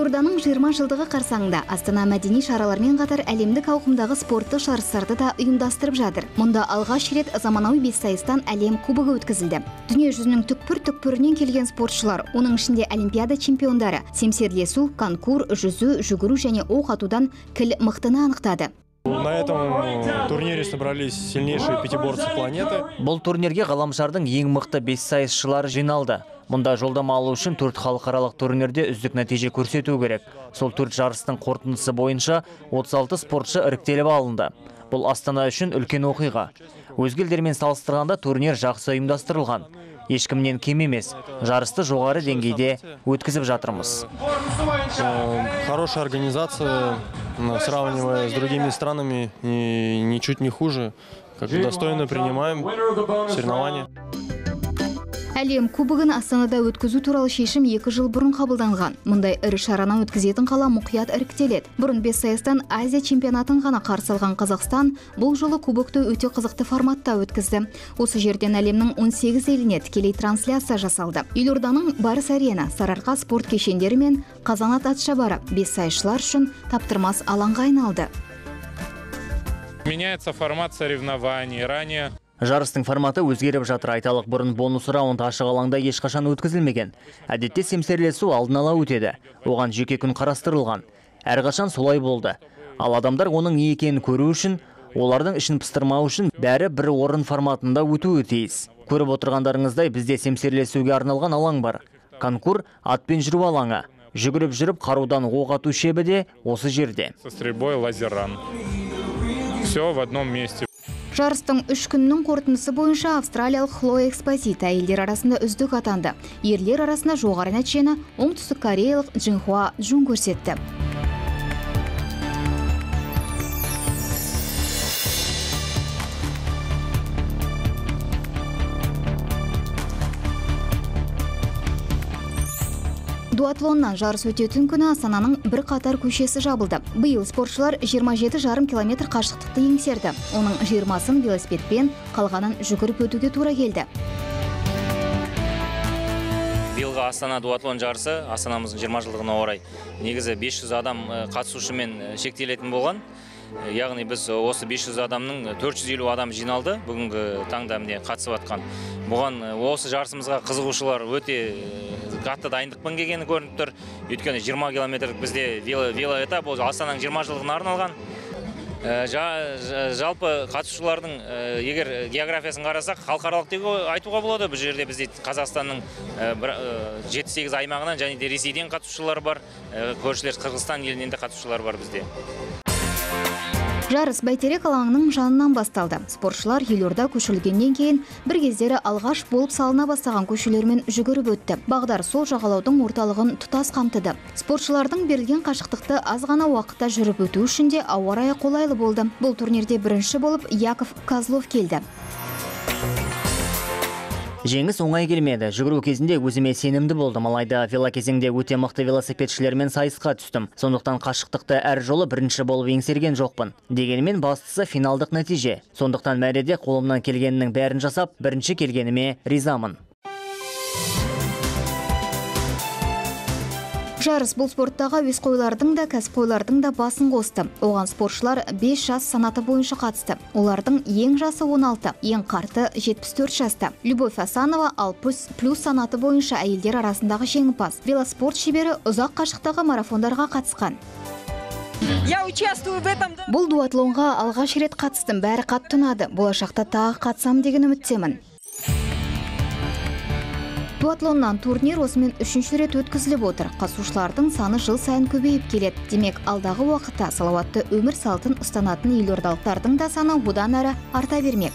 елорданың 20 жылдығы қарсаңында астана мәдени шаралармен қатар әлемдік ауқымдағы спорттық жарыстарды да ұйымдастырып жатыр. Мұнда алғаш рет заманауи бессайыстан әлем кубогы өткізілді. Дүние жүзінің түкпір түкпірінен келген спортшылар оның ішінде олимпиада чемпиондары семсерлесу конкур жүзу жүгіру және оқ атудан кіл мықтыны анықтады. На этом турнире собрались сильнейшие пятиборцы планеты. Бұл турнирге ғаламшардың ең мықты бессайысшылары жиналды. Мұнда жолдама алу үшін төрт халықаралық турнирде үздік нәтиже көрсету керек. Сол төрт жарыстың қорытындысы бойынша 36 спортшы іріктеліп алынды. Бұл Астана үшін үлкен оқиға. Өзге елдермен салыстырғанда турнир жақсы ұйымдастырылған. Ешкімнен кем емес. Жарысты жоғары деңгейде өткізіп жатырмыз. Э, Хорошая организация, м, сравнивая с другими странами, и ничуть не хуже. Как бы достойно принимаем соревнования. Әлем кубогын астанада өткізу туралы шешім екі жыл бұрын қабылданған. Мұндай ірі шараны өткізетін қала мұқият іріктеледі. Бұрын бессайыстан азия чемпионатын ғана қарсы алған қазақстан бұл жолы кубокты өте қызықты форматта өткізді. Осы жерден әлемнің 18 еліне тікелей трансляция жасалды. Елорданың барыс арена сарыарқа спорт кешендері мен қазанат атшабары бессайысшылар үшін таптырмас алаңға айналды. Меняется формат соревнований. Ранее Жарыстың форматы өзгеріп жатыр айталық бұрын бонус раунд ашық алаңда ешқашан өткізілмеген. Әдетте семсерлесу алдын ала өтеді. Оған жеке күн қарастырылған. Әрқашан солай болды. Ал адамдар оның не екенін көру үшін, олардың ішін пыстырмау үшін бәрі бір орын форматында өтуі тиіс. Көріп отырғандарыңыздай бізде семсерлесуге арналған алаң бар. Конкур атпен жүру алаңы. Жүгіріп жүріп қарудан оқ ату шебі де осы жерде. стрельбой лазеран. Все в одном месте. Жарыстың үш күннің қорытындысы бойынша австралиялық хлоя экспозит әйелдер арасында үздік атанды. Ерлер арасында жоғары нәтижені оңтүстік кореялық джинхуа джун көрсетті. Дуатлоннан жарыс өтетін күні астананың бір қатар көшесі жабылды. Биыл спортшылар 27 жарым километр қашықтықты еңсерді. Оның 20-сын велосипедпен қалғанын жүгіріп өтуге тура келді. Биылғы астана дуатлон жарысы астанамыздың 20 жылдығына орай негізі 500 адам э, қатысушымен э, шектелетін болған. Яғни біз осы 500 адамның 450 адам жиналды бүгінгі таңда міне қатысып жатқан бұған э, осы жарысымызға қызығушылар өте э, қатты дайындықпен келгені көрініп тұр. Өйткені 20 километрлік бізде вело, велоэтап ол астананың 20 жылдығына арналған. Э, жа- жа- жалпы қатысушылардың э, егер географиясын қарасақ халықаралық деп айтуға болады. Бұл жерде бізде қазақстанның э, э, жеті сегіз аймағынан және де ресейден қатысушылар бар. Э, көршілес қырғызстан елінен де қатысушылар бар бізде. Жарыс бәйтерек алаңының жанынан басталды. Спортшылар елорда көшірілгеннен кейін бір кездері алғаш болып салына бастаған көшелермен жүгіріп өтті. Бағдар сол жағалаудың орталығын тұтас қамтыды. Спортшылардың берілген қашықтықты аз ғана уақытта жүріп өту үшін де ауа райы қолайлы болды. Бұл турнирде бірінші болып яков козлов келді. Жеңіс оңай келмеді. Жүгіру кезінде өзіме сенімді болдым, алайда велокезеңде өте мықты велосипедшілермен сайысқа түстім. Сондықтан қашықтықты әр жолы бірінші болып еңсерген жоқпын. Дегенмен бастысы финалдық нәтиже. Сондықтан мәреде қолымнан келгеннің бәрін жасап, бірінші келгеніме ризамын. Жарыс бұл спорттағы әуесқойлардың да кәсіпқойлардың да басын қосты. Оған спортшылар 5 жас санаты бойынша қатысты. Олардың ең жасы 16 ең қарты 74 жаста. Любовь асанова ал плюс плюс санаты бойынша әйелдер арасындағы жеңімпаз. Велоспорт шебері ұзақ қашықтағы марафондарға қатысқан. Я участвую в этом... бұл дуатлонға алғаш рет қатыстым бәрі қатты ұнады. Болашақта тағы қатысам деген үміттемін. Дуатлоннан турнир осымен үшінші рет өткізіліп отыр. Қатысушылардың саны жыл сайын көбейіп келеді. Демек алдағы уақытта салауатты өмір салтын ұстанатын елордалықтардың да саны одан әрі арта бермек.